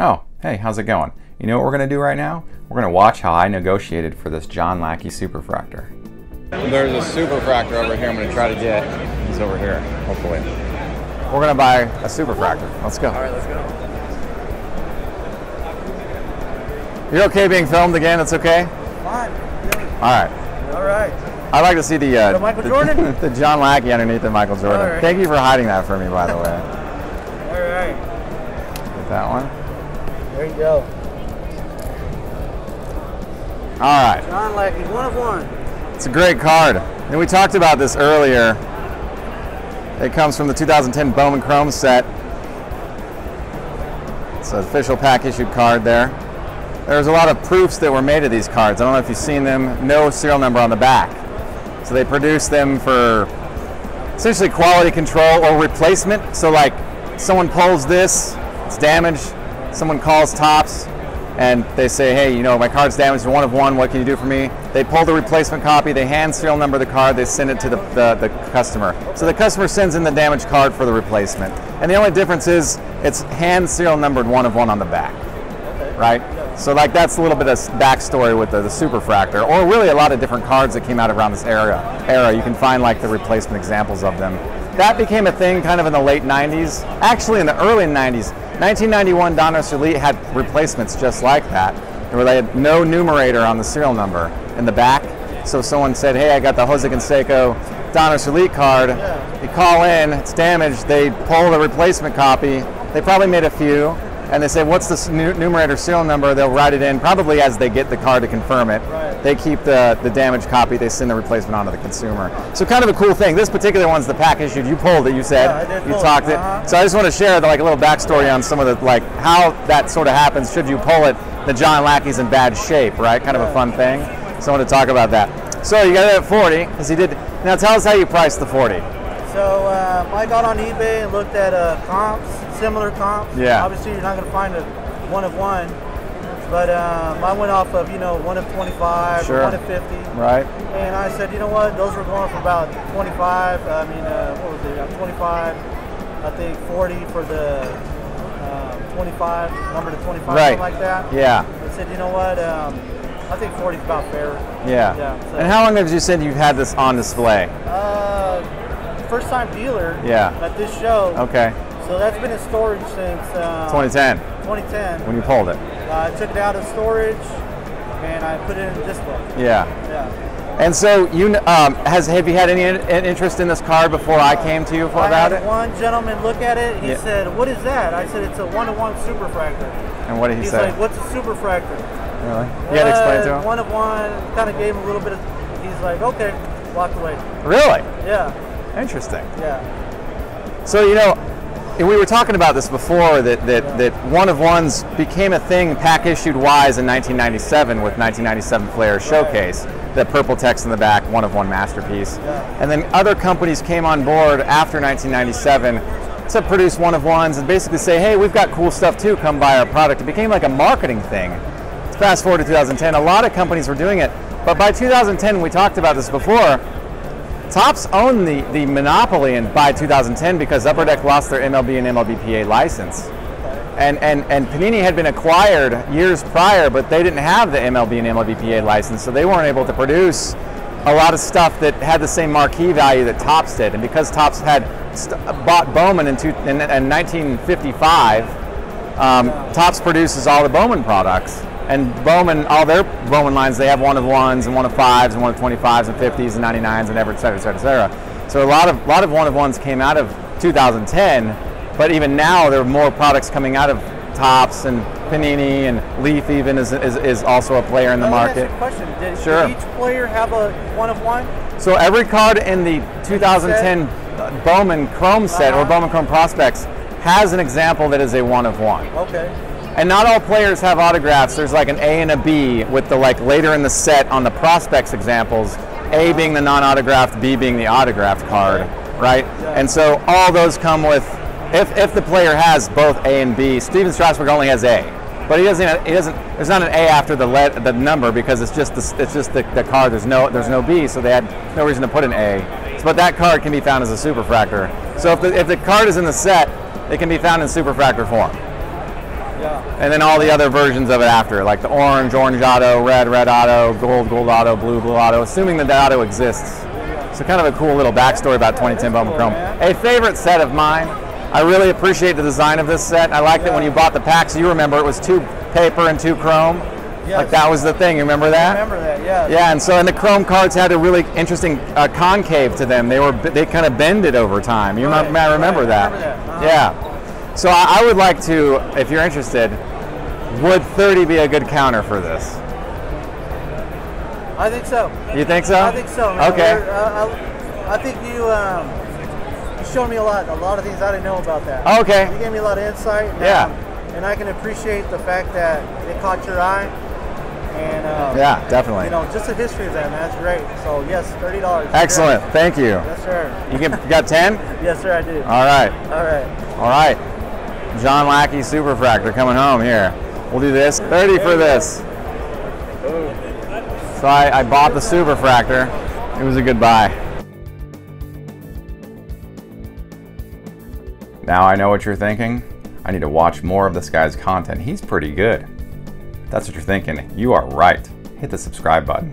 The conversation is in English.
Oh, hey, how's it going? You know what we're going to do right now? We're going to watch how I negotiated for this John Lackey Superfractor. There's a Superfractor over here I'm going to try to get. He's over here, hopefully. We're going to buy a Superfractor. Let's go. All right, let's go. You're okay being filmed again? It's okay? Fine. All right. All right. I'd like to see the, uh, The Michael Jordan? the John Lackey underneath the Michael Jordan. All right. Thank you for hiding that for me, by the way. All right. Get that one. There you go. All right. John Lackey, one of one. It's a great card. And we talked about this earlier. It comes from the 2010 Bowman Chrome set. It's an official pack issued card there. There's a lot of proofs that were made of these cards. I don't know if you've seen them. No serial number on the back. So they produce them for essentially quality control or replacement. So like someone pulls this, it's damaged. Someone calls Topps and they say, hey, you know, my card's damaged, one of one, what can you do for me? They pull the replacement copy, they hand serial number the card, they send it to the, the, the customer. So the customer sends in the damaged card for the replacement. And the only difference is it's hand serial numbered one of one on the back, right? So like that's a little bit of backstory with the, the Superfractor, or really a lot of different cards that came out around this era. Era, you can find like the replacement examples of them. That became a thing kind of in the late 90s. Actually, in the early 90s, 1991 Donruss Elite had replacements just like that, where they had no numerator on the serial number in the back. So someone said, "Hey, I got the Jose Canseco Donruss Elite card." You call in, it's damaged. They pull the replacement copy. They probably made a few, and they say, "What's the numerator serial number?" They'll write it in, probably as they get the car to confirm it. Right. They keep the the damaged copy. They send the replacement on to the consumer. So kind of a cool thing. This particular one's the pack issued. You pulled it. You said Yeah, I did you pull it. talked Uh-huh. it. So I just want to share like a little backstory on some of the like how that sort of happens. Should you pull it, the John Lackey's in bad shape, right? Kind of a fun thing. So I want to talk about that. So you got it at 40 because he did. Now tell us how you priced the 40. So um, I got on eBay and looked at uh, comps, similar comps. Yeah. Obviously, you're not going to find a one of one, but um, I went off of you know one of 25, Sure. one of 50, Right. and I said, you know what, those were going for about 25. I mean, uh, what was it? Uh, 25. I think 40 for the um, 25 number to 25, Right. something like that. Yeah. I said, you know what, um, I think 40 is about fair. Yeah. Yeah, so- And how long have you said you've had this on display? Uh, first time dealer. Yeah. At this show. Okay. So that's been in storage since uh, 2010 2010. when you pulled it. Uh, I took it out of storage and I put it in display. Yeah. Yeah. And so you um, has have you had any in- interest in this car before I came to you for I about it? one gentleman look at it. He Yeah. said, "What is that?" I said, "It's a one-to-one superfractor." And what did he He's say? He's like, "What's a superfractor?" really? You had to explain to "Uh, him. One of one. Kind of gave him a little bit of. He's like, "Okay." Walked away. Really? Yeah. Interesting. Yeah. So you know, we were talking about this before that that, that one of ones became a thing pack issued wise in 1997 with 1997 Flair Showcase, the purple text in the back, one of one masterpiece, and then other companies came on board after 1997 to produce one of ones and basically say, hey, we've got cool stuff too, come buy our product. It became like a marketing thing. Fast forward to 2010, a lot of companies were doing it, but by 2010, we talked about this before. Topps owned the, the monopoly in by 2010 because Upper Deck lost their MLB and MLBPA license. And, and, and Panini had been acquired years prior, but they didn't have the MLB and MLBPA license, so they weren't able to produce a lot of stuff that had the same marquee value that Topps did. And because Topps had bought Bowman in, two, in, in 1955, um, Topps produces all the Bowman products. And Bowman, all their Bowman lines, they have one of ones and one of fives and one of 25s and 50s and 99s and ever, et cetera, et cetera, et cetera. So a lot of, lot of one of ones came out of 2010, but even now there are more products coming out of Topps and Panini and Leaf even is, is, is also a player in the market. ask you a question. Did, Sure. did each player have a one of one? So every card in the 2010 Bowman Chrome set or Uh-huh. Bowman Chrome Prospects has an example that is a one of one. Okay. And not all players have autographs. There's like an A and a B with the like later in the set on the prospects examples, A being the non-autographed, B being the autographed card, right? And so all those come with if, if the player has both A and B. Stephen Strasburg only has A. But he doesn't. He doesn't. There's not an A after the let, the number because it's just the, it's just the, the card. There's no there's no B, so they had no reason to put an A. But that card can be found as a superfractor. So if the if the card is in the set, it can be found in superfractor form. Yeah. and then all the other versions of it after, like the orange, orange auto, red, red auto, gold, gold auto, blue, blue auto, assuming that the auto exists. So kind of a cool little backstory about 2010 Bowman Chrome. A favorite set of mine. I really appreciate the design of this set. I like that when you bought the packs, you remember it was two paper and two chrome. Yes. Like that was the thing. You remember that? Remember that? Yeah. Yeah, and so and the chrome cards had a really interesting uh, concave to them. They were they kind of bended over time. You Right, remember, I remember right, I that. remember that. Uh-huh. Yeah. So I, I would like to, if you're interested, would 30 be a good counter for this? I think so. You think so? I think so. Man. Okay. We're, uh, I, I think you um, you showed me a lot, a lot of things I didn't know about that. Okay. You gave me a lot of insight. And, Yeah. um, and I can appreciate the fact that it caught your eye. And um, Yeah, definitely. You know, just the history of that, man. That's great. So yes, thirty dollars. Excellent. Thank you. Yes, sir. You, can, you got 10? Yes, sir. I do. All right. All right. All right. John Lackey Superfractor coming home here. We'll do this. 30 for this. So I, I bought the Superfractor. It was a good buy. Now I know what you're thinking. I need to watch more of this guy's content. He's pretty good. If that's what you're thinking. You are right. Hit the subscribe button.